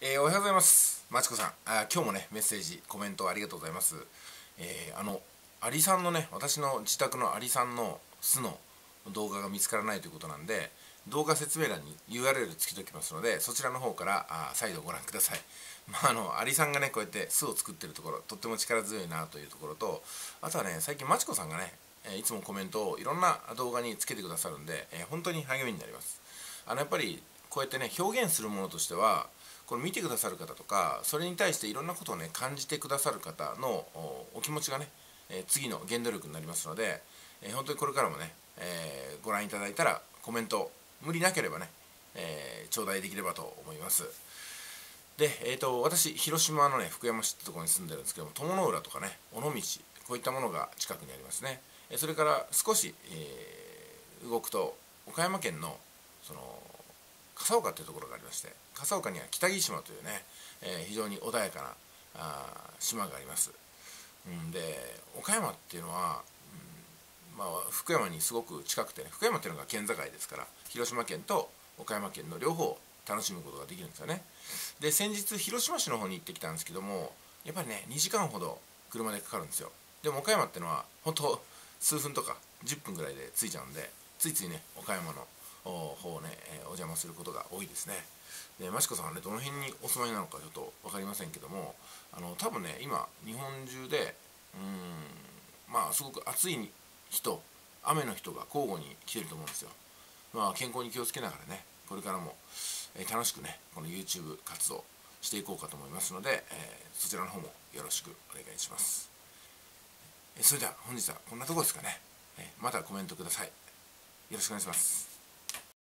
えー、おはようございます。まちこさん。あ今日もねメッセージコメントありがとうございます。えー、あのアリさんのね私の自宅のアリさんの巣の動画が見つからないということなんで動画説明欄に URL つけておきますのでそちらの方からあ再度ご覧ください。まああのアリさんがねこうやって巣を作ってるところとっても力強いなというところとあとはね最近まちこさんがねいつもコメントをいろんな動画につけてくださるんで、えー、本当に励みになります。あのやっぱりこうやってね表現するものとしてはこれ見てくださる方とかそれに対していろんなことをね感じてくださる方のお気持ちがね、え次の原動力になりますので、え本当にこれからもね、えご覧いただいたらコメント無理なければね、えー、頂戴できればと思います。で、えーと、私広島のね福山市ってとこに住んでるんですけども友の浦とかね尾道こういったものが近くにありますね。それから少し、えー、動くと岡山県のその笠岡というところがありまして笠岡には北木島というね、えー、非常に穏やかなあ島があります、うん、で岡山っていうのは、うんまあ、福山にすごく近くて、ね、福山っていうのが県境ですから広島県と岡山県の両方楽しむことができるんですよね。で先日広島市の方に行ってきたんですけどもやっぱりね2時間ほど車でかかるんですよ。でも岡山っていうのは本当数分とか10分ぐらいで着いちゃうんでついついね岡山の方ね、えお邪魔することが多いですね。で益子さんはねどの辺にお住まいなのかちょっと分かりませんけどもあの多分ね今日本中でうんまあすごく暑い日と雨の人が交互に来てると思うんですよ。まあ健康に気をつけながらねこれからも、えー、楽しくねこの YouTube 活動していこうかと思いますので、えー、そちらの方もよろしくお願いします、え、それでは本日はこんなところですかね、えまたコメントください。よろしくお願いします。